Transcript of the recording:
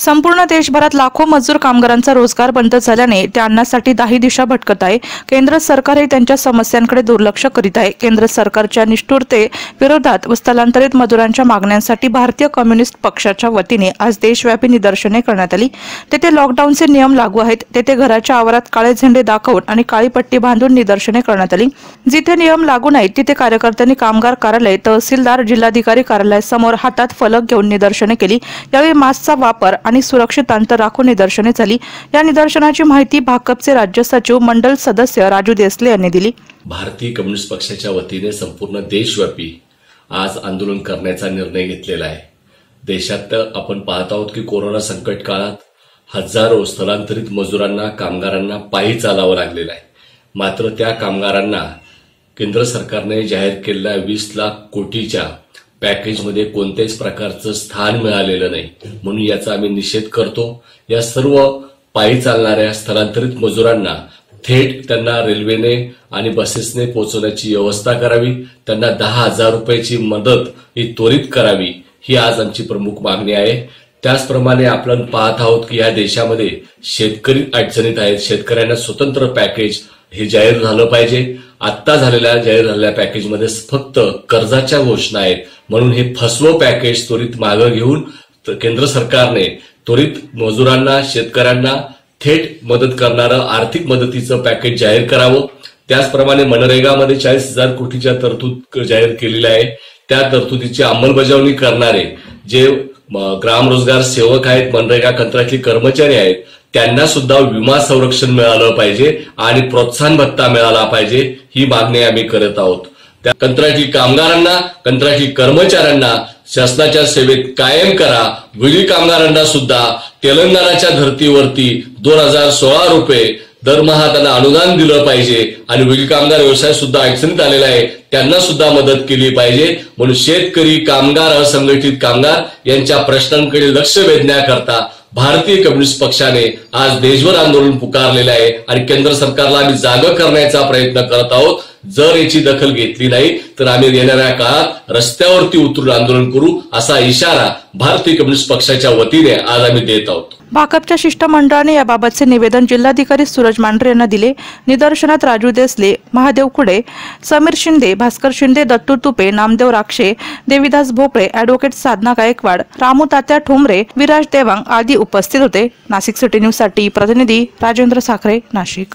संपूर्ण देशभरात लाखो मजूर कामगारांचा रोजगार बंद झाल्याने ते अन्नासाठी दाही दिशा भटकत आहे. केंद्र सरकारही त्यांच्या समस्यांकडे दुर्लक्ष करीत आहे. केंद्र सरकारच्या निष्ठुरते विरोधात व स्थलांतरित मजुरांच्या मागण्यांसाठी भारतीय कम्युनिस्ट पक्षाच्या वतीने आज देशव्यापी निदर्शने करण्यात आली. तेथे लॉकडाऊनचे नियम लागू आहेत. तेथे घराच्या आवारात काळे झेंडे दाखवून आणि काळी पट्टी बांधून निदर्शने करण्यात आली. जिथे नियम लागू नाहीत तिथे कार्यकर्त्यांनी कामगार कार्यालय तहसीलदार जिल्हाधिकारी कार्यालयासमोर हातात फलक घेऊन निदर्शने केली. यावेळी मास्कचा वापर आणि सुरक्षित अंतर राखून निदर्शने झाली. या निदर्शनाची माहिती भाकपचे राज्य सचिव मंडल सदस्य राजू देसले यांनी दिली. भारतीय कम्युनिस्ट पक्षाच्या वतीने संपूर्ण देशव्यापी आज आंदोलन करण्याचा निर्णय घेतलेला आहे. देशात आपण पाहत आहोत की कोरोना संकट काळात हजारो स्थलांतरित मजुरांना कामगारांना पायी चालावं लागलेलं आहे. मात्र त्या कामगारांना केंद्र सरकारने जाहीर केलेल्या वीस लाख कोटीच्या पॅकेजमध्ये कोणत्याच प्रकारचं स्थान मिळालेलं नाही. म्हणून याचा आम्ही निषेध करतो. या सर्व पायी चालणाऱ्या स्थलांतरित मजुरांना थेट त्यांना रेल्वेने आणि बसेसने पोहोचवण्याची व्यवस्था करावी. त्यांना दहा हजार रुपयाची मदत ही त्वरित करावी ही आज आमची प्रमुख मागणी आहे. त्याचप्रमाणे आपण पाहत आहोत की या देशामध्ये शेतकरी अडचणीत आहेत. शेतकऱ्यांना स्वतंत्र पॅकेज हे जाहीर झालं पाहिजे. आत्ता झालेल्या जाहीर झालेल्या पॅकेजमध्ये फक्त कर्जाच्या घोषणा आहेत. म्हणून हे फसवं पॅकेज त्वरित मागं घेऊन केंद्र सरकारने त्वरित मजुरांना शेतकऱ्यांना थेट मदत करणारं आर्थिक मदतीचं पॅकेज जाहीर करावं. त्याचप्रमाणे मनरेगामध्ये चाळीस हजार कोटीच्या तरतूद जाहीर केलेल्या आहे. त्या तरतुदीची अंमलबजावणी करणारे जे ग्रामरोजगार सेवक आहेत मनरेगा कंत्राटली कर्मचारी आहेत त्यांना सुद्धा विमा संरक्षण मिळालं पाहिजे आणि प्रोत्साहन भत्ता मिळाला पाहिजे ही मागणी आम्ही करत आहोत. त्या कंत्राटी कामगारांना कंत्राटी कर्मचाऱ्यांना शासनाच्या सेवेत कायम करा. विली कामगारांना सुद्धा तेलंगणाच्या धर्तीवरती दोन हजार सोळा रुपये दरमहा त्यांना अनुदान दिलं पाहिजे आणि विली कामगार व्यवसाय सुद्धा अडचणीत आलेला आहे त्यांना सुद्धा मदत केली पाहिजे. म्हणून शेतकरी कामगार असंघटित कामगार यांच्या प्रश्नांकडे लक्ष वेधण्याकरता भारतीय कम्युनिस्ट पक्षाने आज देशभर आंदोलन पुकारलेलं आहे आणि केंद्र सरकारला आम्ही जागं करण्याचा प्रयत्न करत आहोत. जर याची दखल घेतली नाही तर आम्ही येणाऱ्या काळात रस्त्यावरती उतरून आंदोलन करू असा इशारा भारतीय कम्युनिस्ट पक्षाच्या वतीने आज आम्ही देत आहोत. भाकपच्या शिष्टमंडळाने याबाबतचे निवेदन जिल्हाधिकारी सूरज मांढरे यांना दिले. निदर्शनात राजू देसले महादेव कुडे समीर शिंदे भास्कर शिंदे दत्तू तुपे नामदेव राक्षे देविदास भोपळे अॅडव्होकेट साधना गायकवाड रामू तात्या ठोंबरे विराज देवांग आदी उपस्थित होते. नाशिक सिटी न्यूजसाठी प्रतिनिधी राजेंद्र साखरे नाशिक.